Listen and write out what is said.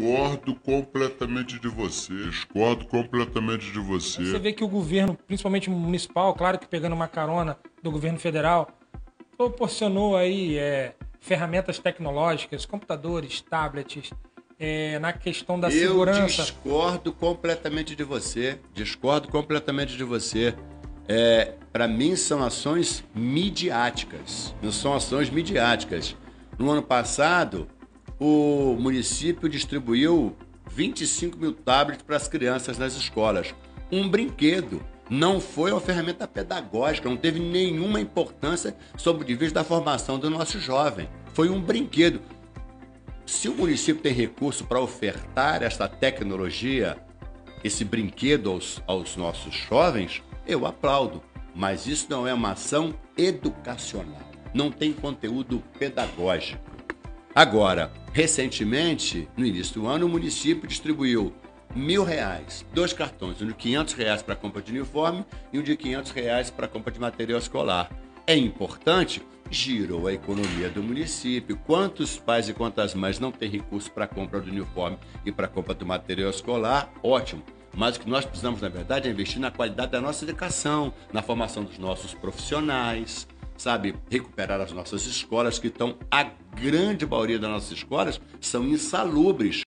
Discordo completamente de você. Discordo completamente de você. Você vê que o governo, principalmente municipal, claro que pegando uma carona do governo federal, proporcionou aí é, ferramentas tecnológicas, computadores, tablets, é, na questão da Eu segurança. discordo completamente de você. Discordo completamente de você. É, Para mim, são ações midiáticas. Não são ações midiáticas. No ano passado, o município distribuiu 25 mil tablets para as crianças nas escolas. Um brinquedo. Não foi uma ferramenta pedagógica, não teve nenhuma importância sobre o nível da formação do nosso jovem. Foi um brinquedo. Se o município tem recurso para ofertar essa tecnologia, esse brinquedo aos, aos nossos jovens, eu aplaudo. Mas isso não é uma ação educacional. Não tem conteúdo pedagógico. Agora, recentemente, no início do ano, o município distribuiu mil reais, dois cartões, um de 500 reais para compra de uniforme e um de 500 reais para compra de material escolar. É importante, girou a economia do município. Quantos pais e quantas mães não têm recurso para compra do uniforme e para compra do material escolar? Ótimo. Mas o que nós precisamos, na verdade, é investir na qualidade da nossa educação, na formação dos nossos profissionais, sabe, recuperar as nossas escolas que estão, a grande maioria das nossas escolas são insalubres.